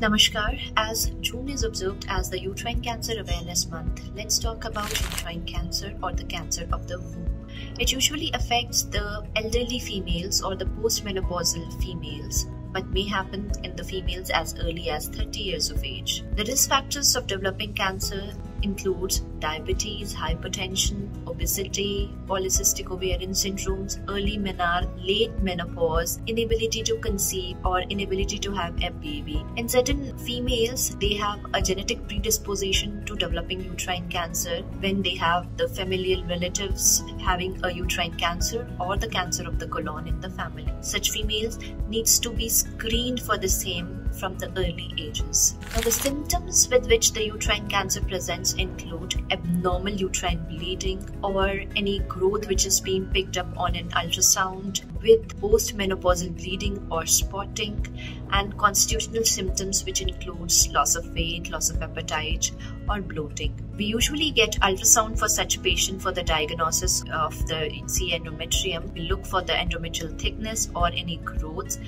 Namaskar. As June is observed as the Uterine Cancer Awareness Month, let's talk about uterine cancer or the cancer of the womb. It usually affects the elderly females or the postmenopausal females but may happen in the females as early as 30 years of age. The risk factors of developing cancer includes diabetes, hypertension, obesity, polycystic ovarian syndromes, early menarche, late menopause, inability to conceive, or inability to have a baby. In certain females, they have a genetic predisposition to developing uterine cancer when they have the familial relatives having a uterine cancer or the cancer of the colon in the family. Such females needs to be screened for the same from the early ages. Now, the symptoms with which the uterine cancer presents include abnormal uterine bleeding or any growth which is being picked up on an ultrasound with postmenopausal bleeding or spotting and constitutional symptoms which includes loss of weight, loss of appetite or bloating. We usually get ultrasound for such patient for the diagnosis of the C endometrium. We look for the endometrial thickness or any growths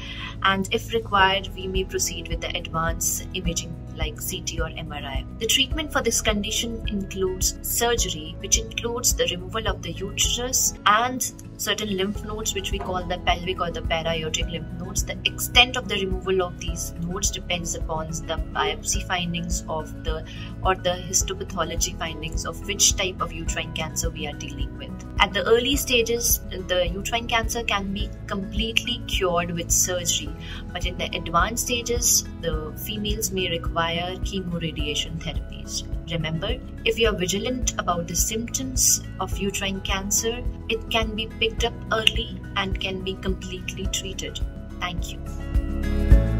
and if required we may proceed with the advanced imaging like CT or MRI. The treatment for this condition includes surgery which includes the removal of the uterus and certain lymph nodes which we call the pelvic or the para-aortic lymph nodes. The extent of the removal of these nodes depends upon the biopsy findings of the or the histopathology findings of which type of uterine cancer we are dealing with. At the early stages, the uterine cancer can be completely cured with surgery, but in the advanced stages, the females may require chemoradiation therapies. Remember, if you are vigilant about the symptoms of uterine cancer, it can be picked up early and can be completely treated. Thank you.